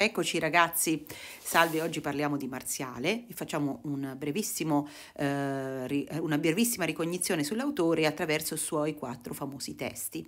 Eccoci ragazzi, salve, oggi parliamo di Marziale e facciamo un eh, una brevissima ricognizione sull'autore attraverso i suoi quattro famosi testi.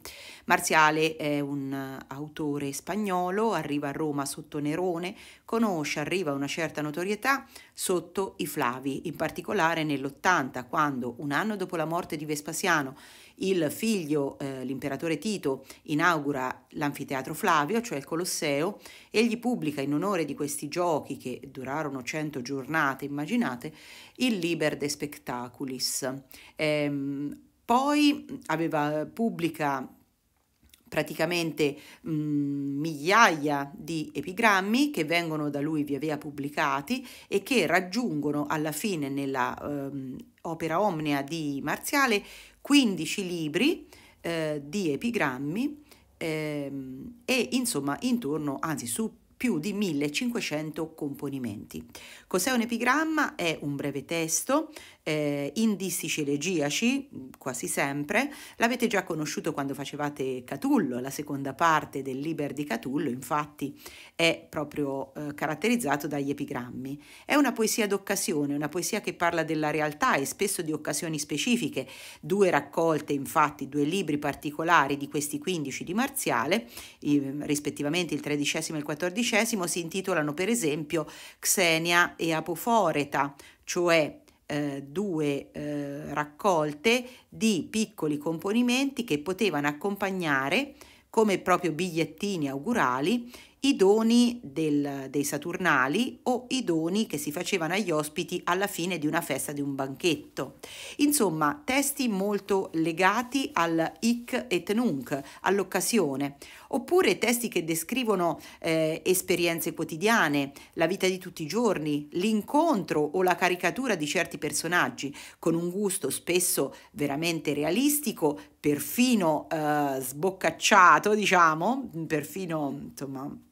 Marziale è un autore spagnolo, arriva a Roma sotto Nerone, conosce, arriva a una certa notorietà sotto i Flavi, in particolare nell'80, quando un anno dopo la morte di Vespasiano il figlio, eh, l'imperatore Tito, inaugura l'anfiteatro Flavio, cioè il Colosseo, egli pubblica in onore di questi giochi che durarono cento giornate, immaginate, il Liber de Spectaculis. Ehm, poi aveva, pubblica praticamente mh, migliaia di epigrammi che vengono da lui via via pubblicati e che raggiungono alla fine nella um, opera omnia di Marziale 15 libri eh, di epigrammi ehm, e insomma intorno, anzi su più di 1500 componimenti. Cos'è un epigramma? È un breve testo eh, in distici elegiaci, quasi sempre. L'avete già conosciuto quando facevate Catullo, la seconda parte del Liber di Catullo, infatti è proprio eh, caratterizzato dagli epigrammi. È una poesia d'occasione, una poesia che parla della realtà e spesso di occasioni specifiche. Due raccolte, infatti, due libri particolari di questi 15 di Marziale, rispettivamente il tredicesimo e il quattordicesimo, si intitolano per esempio Xenia e Apoforeta, cioè eh, due eh, raccolte di piccoli componimenti che potevano accompagnare come proprio bigliettini augurali i doni del, dei Saturnali o i doni che si facevano agli ospiti alla fine di una festa di un banchetto. Insomma, testi molto legati al hic et nunc, all'occasione, oppure testi che descrivono eh, esperienze quotidiane, la vita di tutti i giorni, l'incontro o la caricatura di certi personaggi, con un gusto spesso veramente realistico, perfino eh, sboccacciato, diciamo, perfino insomma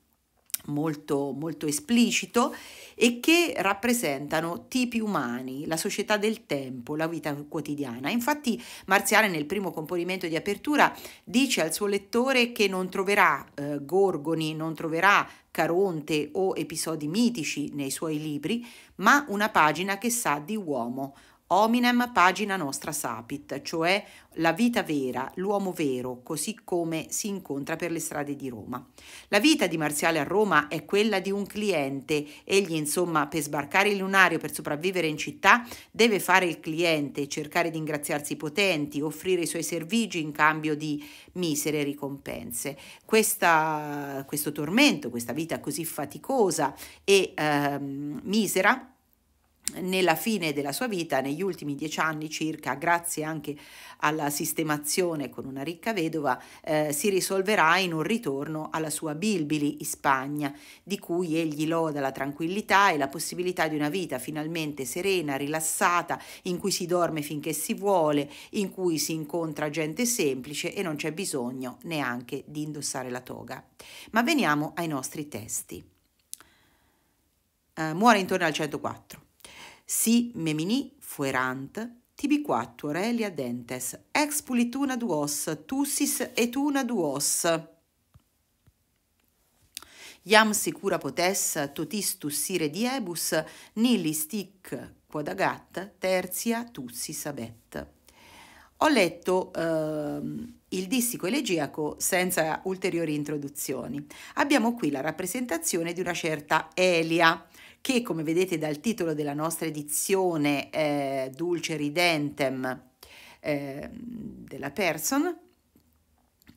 molto, molto esplicito e che rappresentano tipi umani, la società del tempo, la vita quotidiana. Infatti Marziale nel primo componimento di apertura dice al suo lettore che non troverà eh, gorgoni, non troverà Caronte o episodi mitici nei suoi libri, ma una pagina che sa di uomo, Hominem pagina nostra sapit, cioè la vita vera, l'uomo vero, così come si incontra per le strade di Roma. La vita di Marziale a Roma è quella di un cliente. Egli, insomma, per sbarcare il lunario, per sopravvivere in città, deve fare il cliente, cercare di ingraziarsi i potenti, offrire i suoi servigi in cambio di misere ricompense. Questa, questo tormento, questa vita così faticosa e ehm, misera, nella fine della sua vita, negli ultimi dieci anni circa, grazie anche alla sistemazione con una ricca vedova, eh, si risolverà in un ritorno alla sua Bilbili in Spagna, di cui egli loda la tranquillità e la possibilità di una vita finalmente serena, rilassata, in cui si dorme finché si vuole, in cui si incontra gente semplice e non c'è bisogno neanche di indossare la toga. Ma veniamo ai nostri testi. Uh, muore intorno al 104 si memini fuerant, tibi quattuor elia dentes, expulit una duos, tussis et una duos. Iam sicura potes totis sire diebus, nillis tic quodagat tertia tussis abet. Ho letto eh, il dissico elegiaco senza ulteriori introduzioni. Abbiamo qui la rappresentazione di una certa Elia, che come vedete dal titolo della nostra edizione eh, Dulce Ridentem eh, della Person,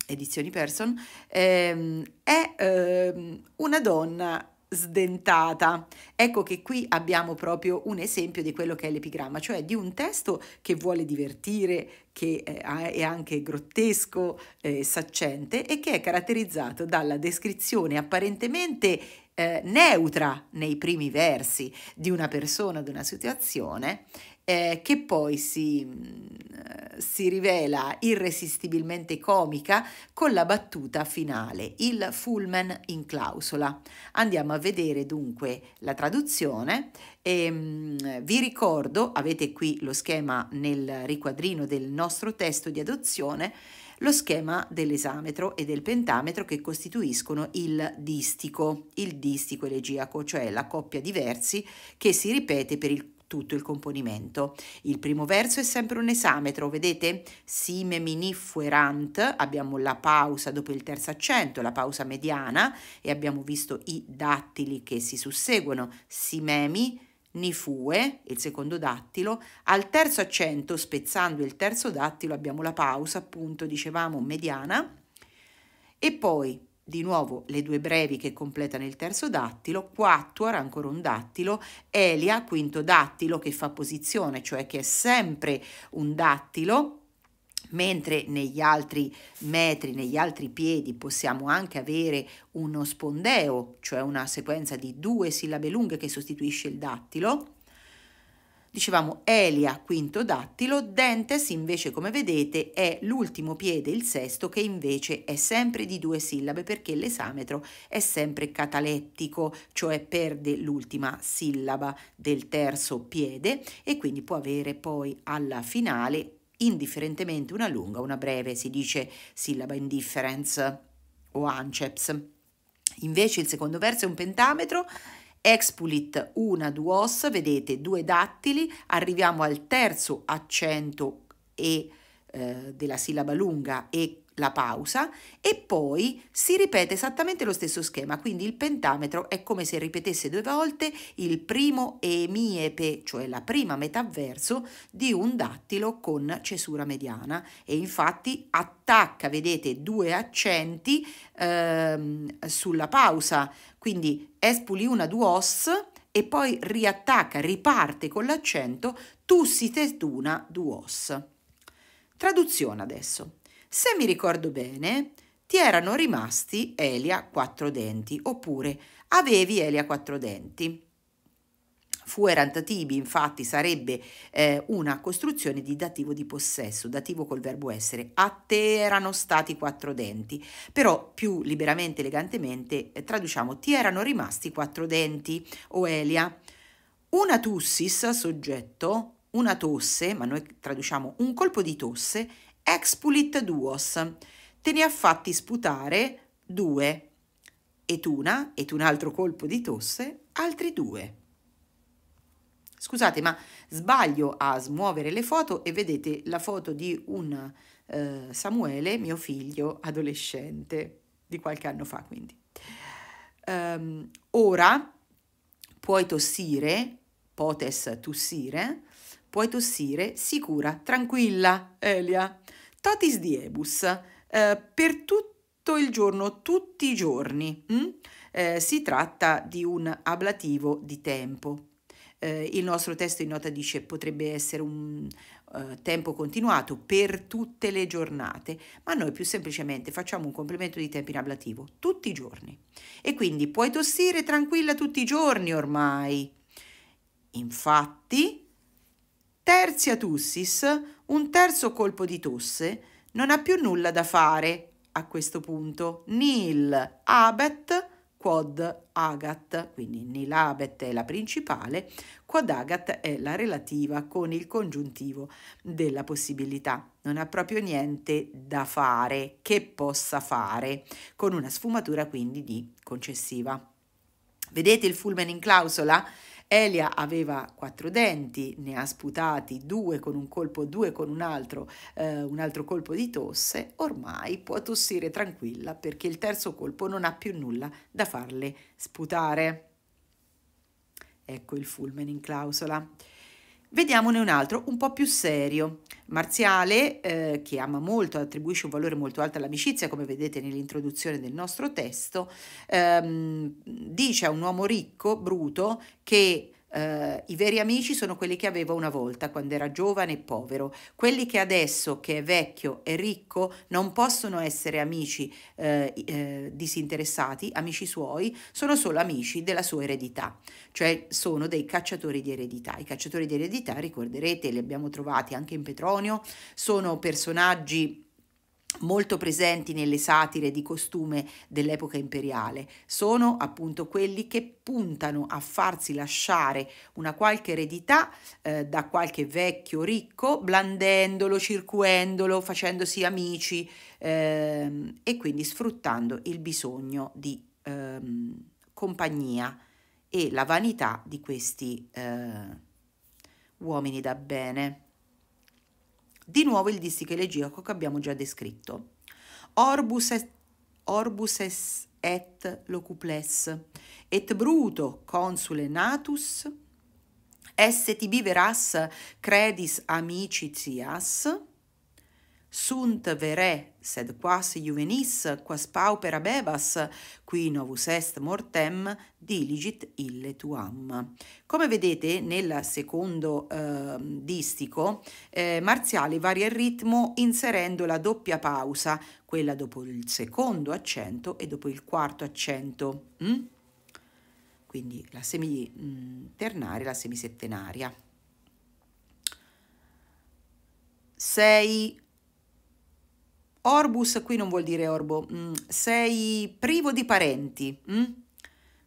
edizioni Person, ehm, è eh, una donna sdentata. Ecco che qui abbiamo proprio un esempio di quello che è l'epigramma, cioè di un testo che vuole divertire, che eh, è anche grottesco, eh, saccente e che è caratterizzato dalla descrizione apparentemente eh, neutra nei primi versi di una persona, di una situazione, eh, che poi si, mm, si, rivela irresistibilmente comica con la battuta finale, il fulmen in clausola. Andiamo a vedere dunque la traduzione e um, vi ricordo, avete qui lo schema nel riquadrino del nostro testo di adozione, lo schema dell'esametro e del pentametro che costituiscono il distico, il distico elegiaco, cioè la coppia di versi che si ripete per il tutto il componimento. Il primo verso è sempre un esametro, vedete? Sime minifuerant, abbiamo la pausa dopo il terzo accento, la pausa mediana e abbiamo visto i dattili che si susseguono, simemi, nifue, il secondo dattilo, al terzo accento, spezzando il terzo dattilo, abbiamo la pausa, appunto, dicevamo, mediana, e poi di nuovo le due brevi che completano il terzo dattilo, quattuor, ancora un dattilo, elia, quinto dattilo che fa posizione, cioè che è sempre un dattilo, mentre negli altri metri, negli altri piedi possiamo anche avere uno spondeo, cioè una sequenza di due sillabe lunghe che sostituisce il dattilo, Dicevamo Elia, quinto dattilo, Dentes invece come vedete è l'ultimo piede, il sesto, che invece è sempre di due sillabe perché l'esametro è sempre catalettico, cioè perde l'ultima sillaba del terzo piede e quindi può avere poi alla finale indifferentemente una lunga o una breve, si dice sillaba indifference o anceps. Invece il secondo verso è un pentametro expulit una duos, vedete due dattili, arriviamo al terzo accento e eh, della sillaba lunga e la pausa e poi si ripete esattamente lo stesso schema, quindi il pentametro è come se ripetesse due volte il primo emiepe, cioè la prima metà verso di un dattilo con cesura mediana e infatti attacca, vedete, due accenti ehm, sulla pausa, quindi espuli una duos e poi riattacca, riparte con l'accento tu si testuna duos. Traduzione adesso. Se mi ricordo bene, ti erano rimasti Elia quattro denti, oppure avevi Elia quattro denti. Fuerant tibi, infatti, sarebbe eh, una costruzione di dativo di possesso, dativo col verbo essere. A te erano stati quattro denti, però più liberamente, elegantemente, eh, traduciamo ti erano rimasti quattro denti, o Elia. Una tussis, soggetto, una tosse, ma noi traduciamo un colpo di tosse, expulit duos, te ne ha fatti sputare due, et una, et un altro colpo di tosse, altri due. Scusate, ma sbaglio a smuovere le foto e vedete la foto di un eh, Samuele, mio figlio adolescente, di qualche anno fa quindi. Um, ora puoi tossire, potes tussire, puoi tossire sicura, tranquilla, Elia. Totis diebus, eh, per tutto il giorno, tutti i giorni. Hm? Eh, si tratta di un ablativo di tempo. Eh, il nostro testo in nota dice potrebbe essere un uh, tempo continuato per tutte le giornate, ma noi più semplicemente facciamo un complemento di tempo in ablativo tutti i giorni. E quindi puoi tossire tranquilla tutti i giorni ormai. Infatti, Terzia tussis, un terzo colpo di tosse, non ha più nulla da fare a questo punto. Nil abet quod agat, quindi nil abet è la principale, quod agat è la relativa con il congiuntivo della possibilità. Non ha proprio niente da fare, che possa fare, con una sfumatura quindi di concessiva. Vedete il fulmen in clausola? Elia aveva quattro denti, ne ha sputati due con un colpo, due con un altro, eh, un altro colpo di tosse, ormai può tossire tranquilla perché il terzo colpo non ha più nulla da farle sputare. Ecco il fulmen in clausola. Vediamone un altro un po' più serio. Marziale, eh, che ama molto, attribuisce un valore molto alto all'amicizia, come vedete nell'introduzione del nostro testo, ehm, dice a un uomo ricco, Bruto, che Uh, I veri amici sono quelli che aveva una volta quando era giovane e povero. Quelli che adesso, che è vecchio e ricco, non possono essere amici uh, uh, disinteressati, amici suoi, sono solo amici della sua eredità, cioè sono dei cacciatori di eredità. I cacciatori di eredità, ricorderete, li abbiamo trovati anche in Petronio, sono personaggi molto presenti nelle satire di costume dell'epoca imperiale. Sono appunto quelli che puntano a farsi lasciare una qualche eredità eh, da qualche vecchio ricco, blandendolo, circuendolo, facendosi amici eh, e quindi sfruttando il bisogno di eh, compagnia e la vanità di questi eh, uomini da bene. Di nuovo il distico elegiaco che abbiamo già descritto. Orbus est, orbus est et locuples, et bruto consule natus, esse tibi veras credis amicitias, sunt vere sed quas juvenis quas paupera bebas qui novus est mortem diligit ille tuam. Come vedete nel secondo eh, distico eh, Marziale varia il ritmo inserendo la doppia pausa, quella dopo il secondo accento e dopo il quarto accento. Mm? Quindi la semiternaria e la semisettenaria. Sei Orbus qui non vuol dire orbo, mm, sei privo di parenti, mm?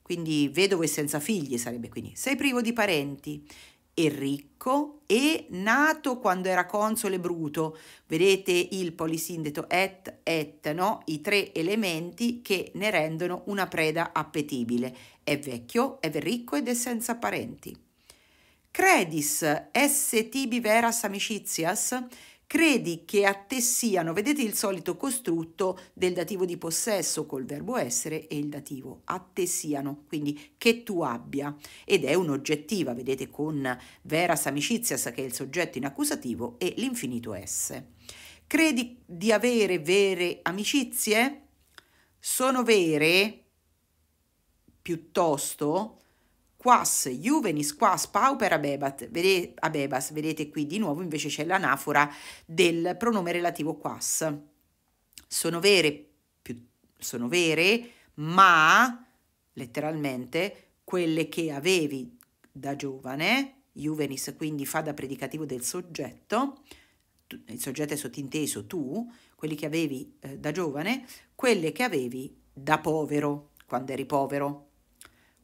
quindi vedovo e senza figli sarebbe quindi, sei privo di parenti e ricco e nato quando era console Bruto. Vedete il polisindeto et et, no? I tre elementi che ne rendono una preda appetibile. È vecchio, è ricco ed è senza parenti. Credis esse tibi veras amicitias credi che a te siano, vedete il solito costrutto del dativo di possesso col verbo essere e il dativo a te siano, quindi che tu abbia, ed è un'oggettiva, vedete con veras amicizias che è il soggetto in accusativo e l'infinito esse. Credi di avere vere amicizie? Sono vere piuttosto quas juvenis quas pauper abebat, vedete, abebas, vedete qui di nuovo invece c'è l'anafora del pronome relativo quas. Sono vere, più, sono vere, ma letteralmente quelle che avevi da giovane, juvenis quindi fa da predicativo del soggetto, il soggetto è sottinteso tu, quelli che avevi eh, da giovane, quelle che avevi da povero, quando eri povero.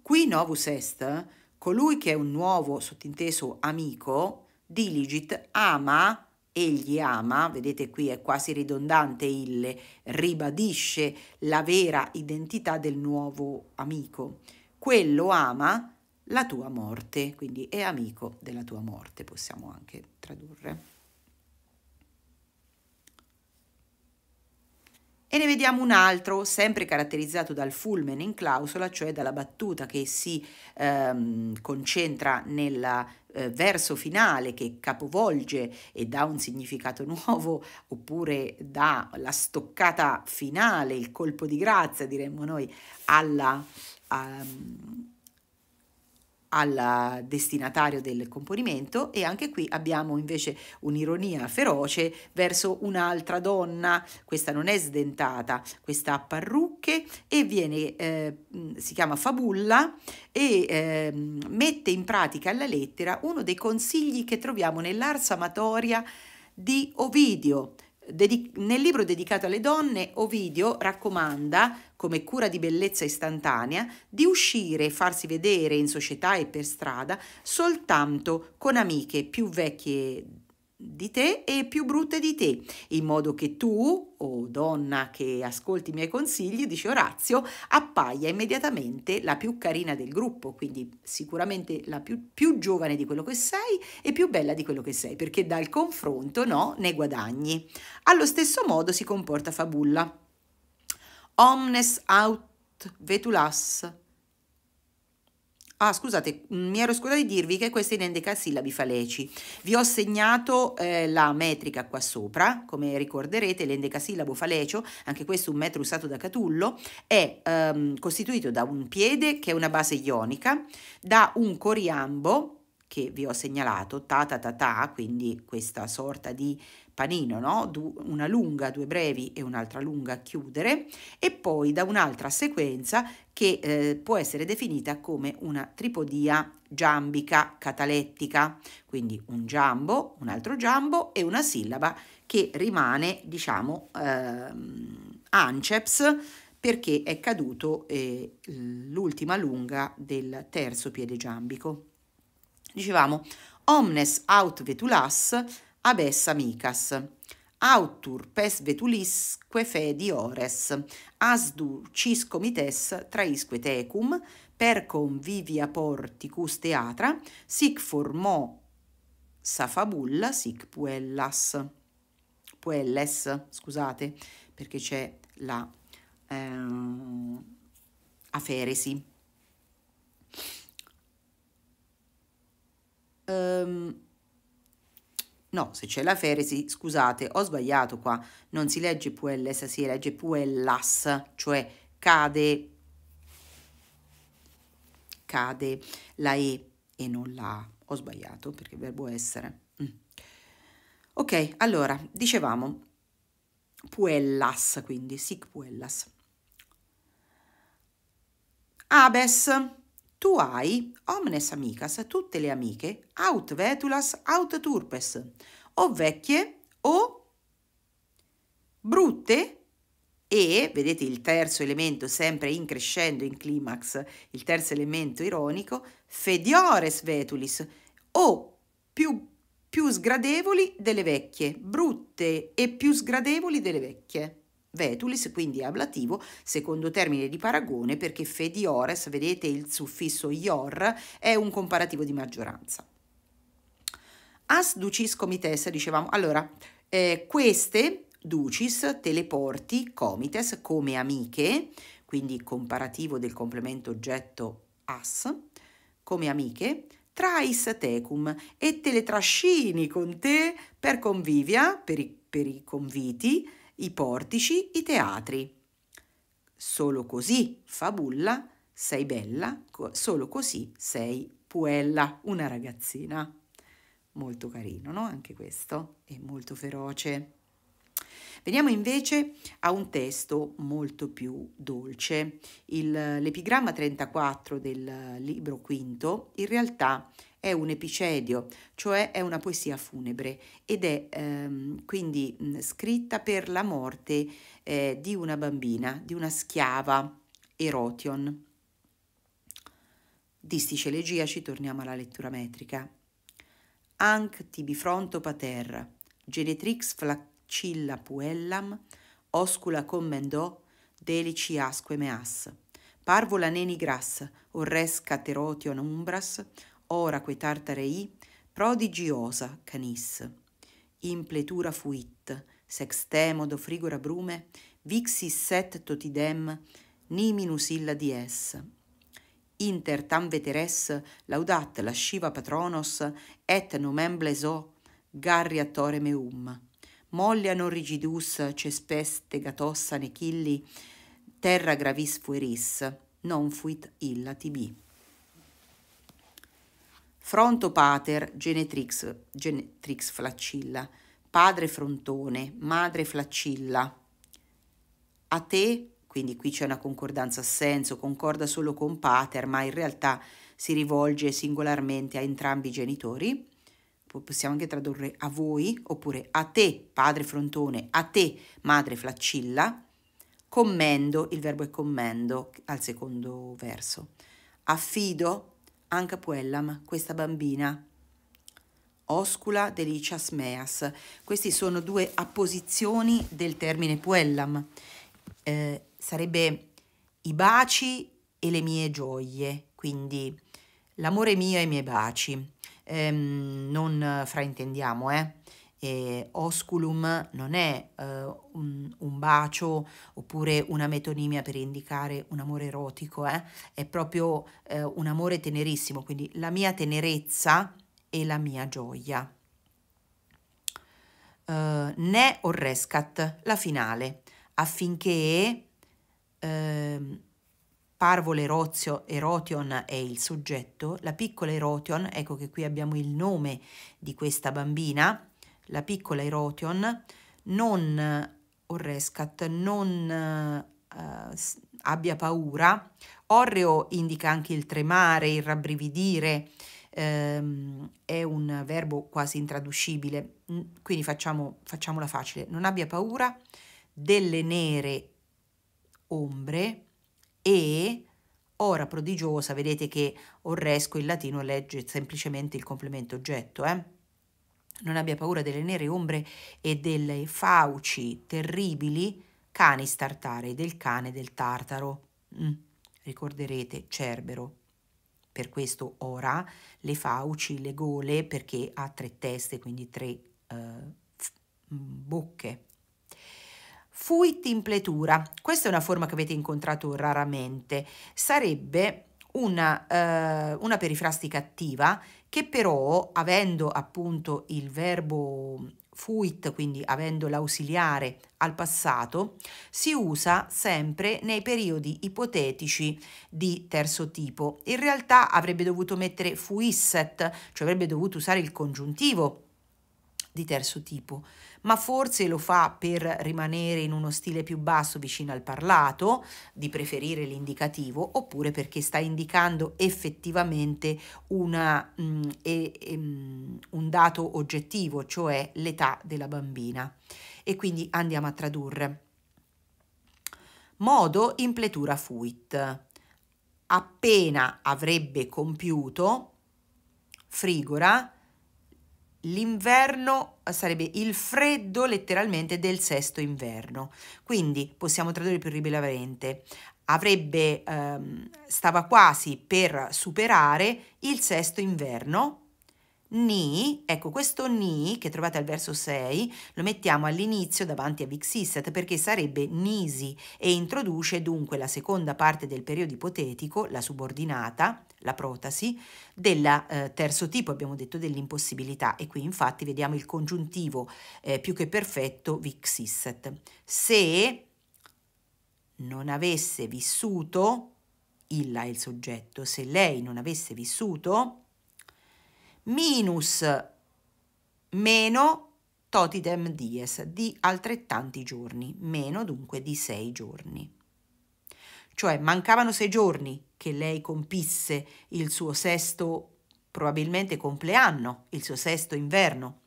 Qui novus est, colui che è un nuovo sottinteso amico, diligit ama, egli ama, vedete qui è quasi ridondante il ribadisce la vera identità del nuovo amico. Quello ama la tua morte, quindi è amico della tua morte, possiamo anche tradurre. E ne vediamo un altro, sempre caratterizzato dal fulmen in clausola, cioè dalla battuta che si ehm, concentra nel eh, verso finale, che capovolge e dà un significato nuovo, oppure dà la stoccata finale, il colpo di grazia, diremmo noi, alla, um, al destinatario del componimento e anche qui abbiamo invece un'ironia feroce verso un'altra donna, questa non è sdentata, questa ha parrucche e viene, eh, si chiama Fabulla e eh, mette in pratica alla lettera uno dei consigli che troviamo nell'Ars Amatoria di Ovidio, Dedi- nel libro dedicato alle donne, Ovidio raccomanda, come cura di bellezza istantanea, di uscire e farsi vedere in società e per strada soltanto con amiche più vecchie di te e più brutte di te, in modo che tu, o oh donna che ascolti i miei consigli, dice Orazio, appaia immediatamente la più carina del gruppo, quindi sicuramente la più, più giovane di quello che sei e più bella di quello che sei, perché dal confronto no, ne guadagni. Allo stesso modo si comporta Fabulla. Omnes aut vetulas Ah, scusate, mi ero scordata di dirvi che questo è in endecasillabi faleci. Vi ho segnato eh, la metrica qua sopra, come ricorderete l'endecasillabo falecio, anche questo un metro usato da Catullo, è ehm, costituito da un piede che è una base ionica, da un coriambo che vi ho segnalato, ta ta ta ta, quindi questa sorta di panino, no? Du- una lunga, due brevi e un'altra lunga a chiudere, e poi da un'altra sequenza che eh, può essere definita come una tripodia giambica catalettica, quindi un giambo, un altro giambo e una sillaba che rimane, diciamo, ehm, anceps perché è caduto eh, l'ultima lunga del terzo piede giambico. Dicevamo, omnes aut vetulas abes amicas, autur pes vetulisque fedi ores, asdu cis comites traisque tecum, per convivia porticus teatra, sic formò sa fabulla, sic puellas, puelles, scusate, perché c'è la eh, aferesi. Um, no, se c'è la feresi, scusate, ho sbagliato qua, non si legge puelles, si legge puellas, cioè cade, cade la E e non la A. Ho sbagliato perché il verbo essere. Mm. Ok, allora, dicevamo puellas, quindi sic puellas. Abes, tu hai, omnes amicas, tutte le amiche, aut vetulas, aut turpes, o vecchie o brutte e, vedete il terzo elemento sempre in crescendo, in climax, il terzo elemento ironico, fediores vetulis, o più, più sgradevoli delle vecchie, brutte e più sgradevoli delle vecchie. Vetulis quindi ablativo, secondo termine di paragone, perché fediores, vedete il suffisso ior, è un comparativo di maggioranza. As ducis comites, dicevamo, allora, eh, queste ducis, teleporti, comites, come amiche, quindi comparativo del complemento oggetto as, come amiche, trais tecum e te le trascini con te per convivia, per i, per i conviti, i portici, i teatri. Solo così, fabulla, sei bella, solo così sei puella, una ragazzina. Molto carino, no? Anche questo è molto feroce. Veniamo invece a un testo molto più dolce. Il, l'epigramma 34 del libro quinto in realtà è un epicedio, cioè è una poesia funebre ed è ehm, quindi mh, scritta per la morte eh, di una bambina, di una schiava, Erotion. Distici elegiaci, torniamo alla lettura metrica. Anc tibi fronto pater, genetrix flaccilla puellam, oscula commendò, delici asque meas. Parvola neni gras, orres caterotion umbras, ora que tartarei, prodigiosa canis. Impletura fuit, sextemodo frigora brume, vixis set totidem, niminus illa dies. Inter tam veteres laudat lasciva patronos, et nomen bleso, garri attore meum. Mollia non rigidus cespes tegatossa nechilli, terra gravis fueris, non fuit illa tibi. Fronto pater, genetrix, genetrix flaccilla, padre frontone, madre flaccilla. A te, quindi qui c'è una concordanza a senso, concorda solo con pater, ma in realtà si rivolge singolarmente a entrambi i genitori. Possiamo anche tradurre a voi, oppure a te, padre frontone, a te, madre flaccilla. Commendo, il verbo è commendo al secondo verso. Affido, anche puellam, questa bambina. Oscula delicias meas. Queste sono due apposizioni del termine puellam. Eh, sarebbe i baci e le mie gioie, quindi l'amore mio e i miei baci. Eh, non fraintendiamo, eh? eh, osculum non è eh, un, un, bacio oppure una metonimia per indicare un amore erotico, eh? è proprio eh, un amore tenerissimo, quindi la mia tenerezza e la mia gioia. Uh, ne orrescat, la finale, affinché uh, parvole erozio, erotion è il soggetto, la piccola erotion, ecco che qui abbiamo il nome di questa bambina, la piccola erotion, non Orrescat, non uh, abbia paura, orreo indica anche il tremare, il rabbrividire, ehm, è un verbo quasi intraducibile, quindi facciamo, facciamola facile, non abbia paura delle nere ombre e ora prodigiosa, vedete che Orresco in latino legge semplicemente il complemento oggetto, eh? Non abbia paura delle nere ombre e delle fauci terribili cani startarei, del cane del tartaro. Mm. Ricorderete Cerbero. Per questo ora le fauci, le gole, perché ha tre teste, quindi tre uh, bocche. Fuit in pletura, questa è una forma che avete incontrato raramente, sarebbe una, uh, una perifrastica attiva che però avendo appunto il verbo fuit, quindi avendo l'ausiliare al passato, si usa sempre nei periodi ipotetici di terzo tipo. In realtà avrebbe dovuto mettere fuisset, cioè avrebbe dovuto usare il congiuntivo di terzo tipo, ma forse lo fa per rimanere in uno stile più basso vicino al parlato, di preferire l'indicativo, oppure perché sta indicando effettivamente una, mm, e, e, mm, un dato oggettivo, cioè l'età della bambina. E quindi andiamo a tradurre. Modo impletura fuit. Appena avrebbe compiuto, frigora, L'inverno sarebbe il freddo letteralmente del sesto inverno. Quindi possiamo tradurre più ribelavamente. Avrebbe, ehm, stava quasi per superare il sesto inverno Ni, ecco questo ni che trovate al verso 6 lo mettiamo all'inizio davanti a Vixisset perché sarebbe nisi e introduce dunque la seconda parte del periodo ipotetico, la subordinata, la protasi, del eh, terzo tipo abbiamo detto dell'impossibilità e qui infatti vediamo il congiuntivo eh, più che perfetto Vixisset. Se non avesse vissuto, illa è il soggetto, se lei non avesse vissuto, minus meno totidem dies di altrettanti giorni, meno dunque di sei giorni. Cioè mancavano sei giorni che lei compisse il suo sesto, probabilmente compleanno, il suo sesto inverno,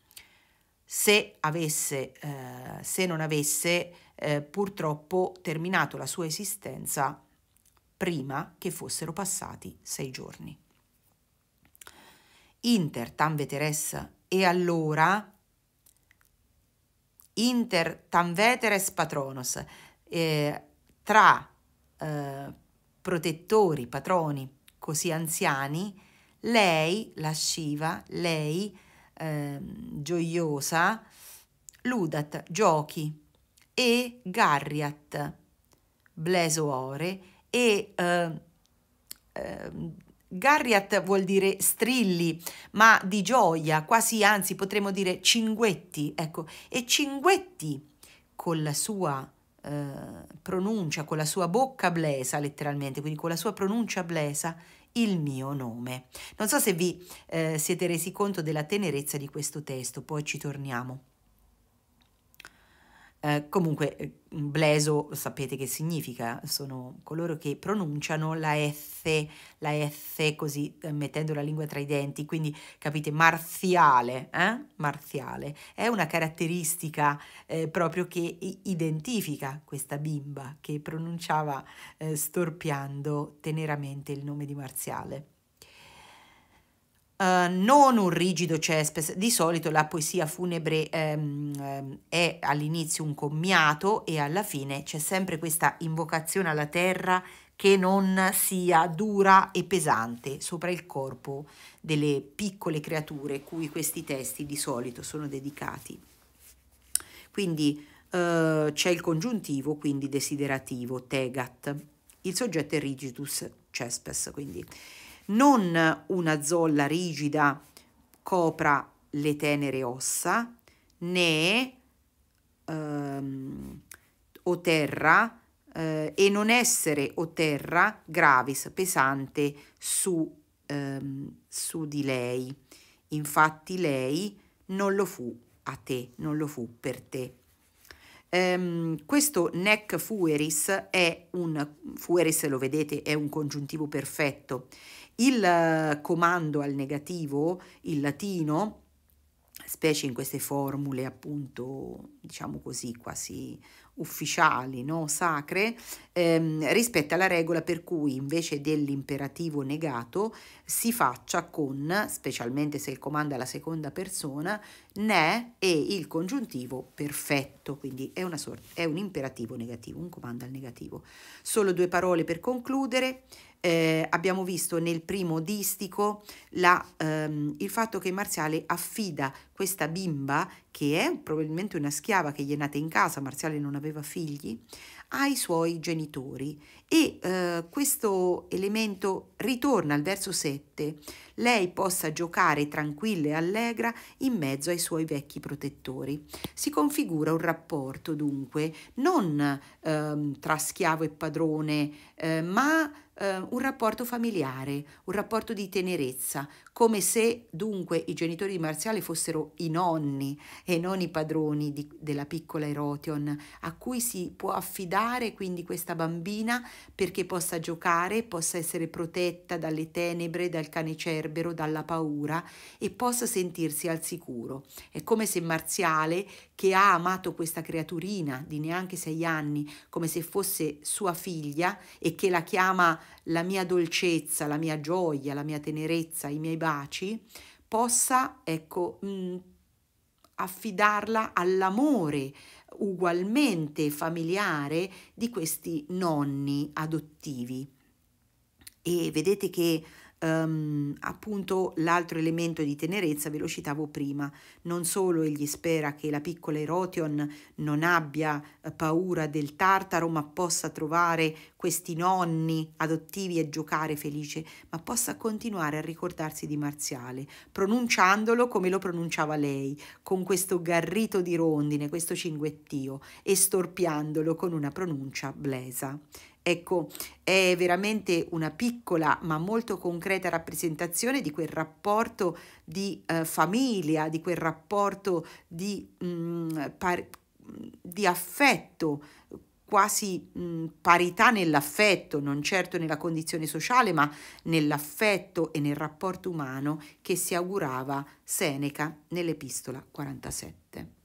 se, avesse, eh, se non avesse eh, purtroppo terminato la sua esistenza prima che fossero passati sei giorni inter tam veteres. E allora? Inter tam veteres patronos. Eh, tra eh, protettori, patroni così anziani, lei, la Shiva, lei eh, gioiosa, ludat, giochi e garriat, blesoore e eh, eh, Garriat vuol dire strilli, ma di gioia, quasi anzi potremmo dire cinguetti, ecco, e cinguetti con la sua eh, pronuncia, con la sua bocca blesa letteralmente, quindi con la sua pronuncia blesa, il mio nome. Non so se vi eh, siete resi conto della tenerezza di questo testo, poi ci torniamo. Eh, comunque, eh, bleso sapete che significa, sono coloro che pronunciano la F, la F così eh, mettendo la lingua tra i denti, quindi capite, marziale, eh? marziale, è una caratteristica eh, proprio che identifica questa bimba che pronunciava storpiando teneramente il nome di Marziale. Uh, non un rigido cespes, di solito la poesia funebre um, è all'inizio un commiato e alla fine c'è sempre questa invocazione alla terra che non sia dura e pesante sopra il corpo delle piccole creature cui questi testi di solito sono dedicati. Quindi uh, c'è il congiuntivo, quindi desiderativo, tegat. Il soggetto è rigidus cespes, quindi non una zolla rigida copra le tenere ossa, né ehm, o terra eh, e non essere o terra gravis pesante su, ehm, su di lei. Infatti lei non lo fu a te, non lo fu per te. Um, questo nec fueris è un fueris, lo vedete, è un congiuntivo perfetto. Il comando al negativo, il latino, specie in queste formule appunto, diciamo così, quasi ufficiali, no? sacre, ehm, rispetta la regola per cui invece dell'imperativo negato si faccia con, specialmente se il comando è la seconda persona, ne e il congiuntivo perfetto, quindi è, una sorta, è un imperativo negativo, un comando al negativo. Solo due parole per concludere eh, abbiamo visto nel primo distico la, ehm, il fatto che Marziale affida questa bimba, che è probabilmente una schiava che gli è nata in casa, Marziale non aveva figli, ai suoi genitori e eh, questo elemento ritorna al verso 7 lei possa giocare tranquilla e allegra in mezzo ai suoi vecchi protettori. Si configura un rapporto dunque non eh, tra schiavo e padrone, eh, ma eh, un rapporto familiare, un rapporto di tenerezza, come se dunque i genitori di Marziale fossero i nonni e non i padroni di, della piccola Erotion, a cui si può affidare quindi questa bambina perché possa giocare, possa essere protetta dalle tenebre, dal cane cerbero, dalla paura e possa sentirsi al sicuro. È come se Marziale, che ha amato questa creaturina di neanche sei anni come se fosse sua figlia e che la chiama la mia dolcezza, la mia gioia, la mia tenerezza, i miei baci, possa, ecco, mh, mm, affidarla all'amore ugualmente familiare di questi nonni adottivi. E vedete che um, appunto l'altro elemento di tenerezza ve lo citavo prima, non solo egli spera che la piccola Erotion non abbia eh, paura del tartaro, ma possa trovare questi nonni adottivi e giocare felice, ma possa continuare a ricordarsi di Marziale, pronunciandolo come lo pronunciava lei, con questo garrito di rondine, questo cinguettio, e storpiandolo con una pronuncia blesa. Ecco, è veramente una piccola ma molto concreta rappresentazione di quel rapporto di eh, famiglia, di quel rapporto di, mh, mm, par- di affetto, quasi mh, mm, parità nell'affetto, non certo nella condizione sociale, ma nell'affetto e nel rapporto umano che si augurava Seneca nell'epistola 47.